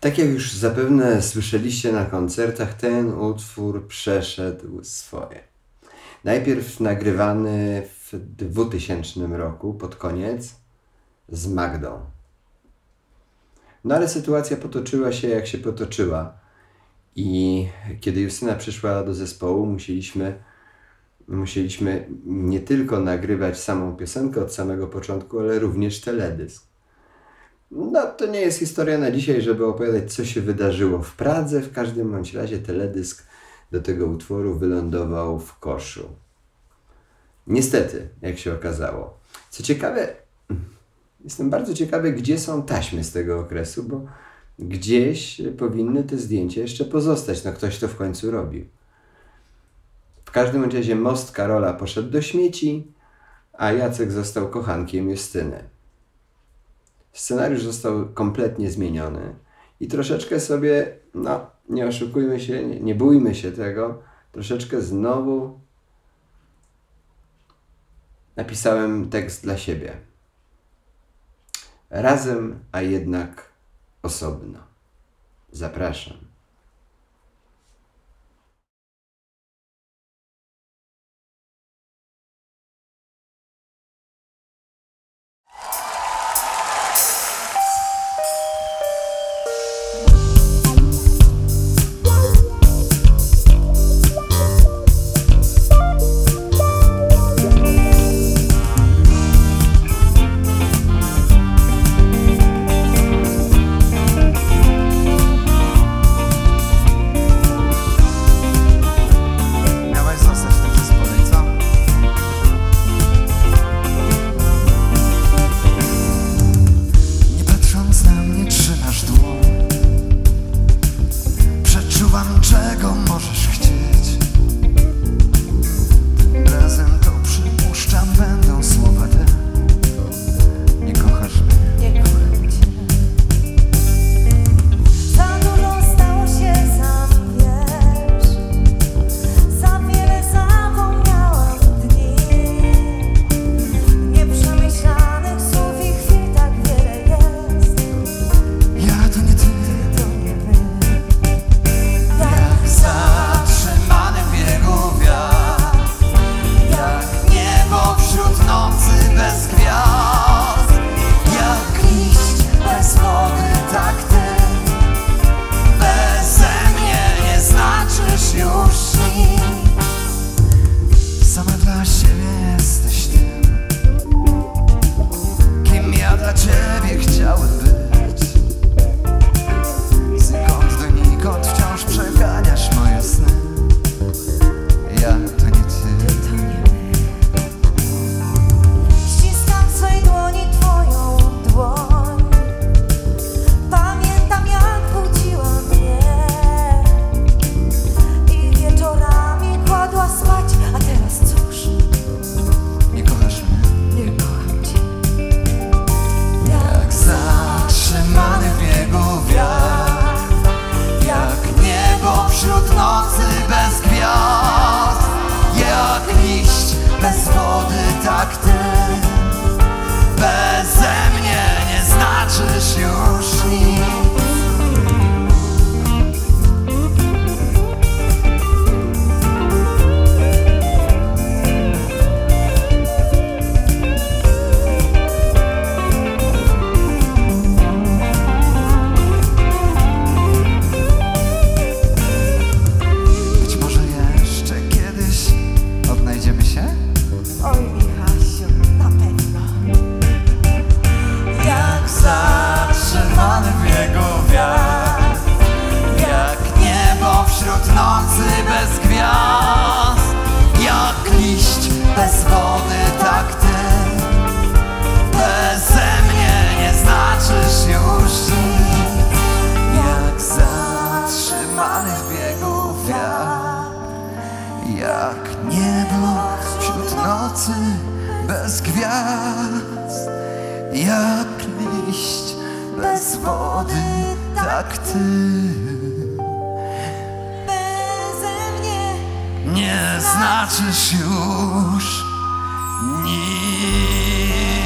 Tak jak już zapewne słyszeliście na koncertach, ten utwór przeszedł swoje. Najpierw nagrywany w 2000 roku, pod koniec, z Magdą. No ale sytuacja potoczyła się jak się potoczyła. I kiedy Justyna przyszła do zespołu, musieliśmy, musieliśmy nie tylko nagrywać samą piosenkę od samego początku, ale również teledysk. No, to nie jest historia na dzisiaj, żeby opowiadać, co się wydarzyło w Pradze. W każdym bądź razie teledysk do tego utworu wylądował w koszu. Niestety, jak się okazało. Co ciekawe, jestem bardzo ciekawy, gdzie są taśmy z tego okresu, bo gdzieś powinny te zdjęcia jeszcze pozostać. No ktoś to w końcu robił. W każdym razie most Karola poszedł do śmieci, a Jacek został kochankiem Justyny. Scenariusz został kompletnie zmieniony i troszeczkę sobie, no nie oszukujmy się, nie, nie bójmy się tego, troszeczkę znowu napisałem tekst dla siebie. Razem, a jednak osobno. Zapraszam. Przeczuwam czego Oj, Michasiu, na pewno. Jak Zatrzymany w biegu wiatr Jak niebo wśród nocy bez gwiazd Jak liść bez wody, Jak liść bez wody, tak ty. Beze mnie Nie znaczysz już nic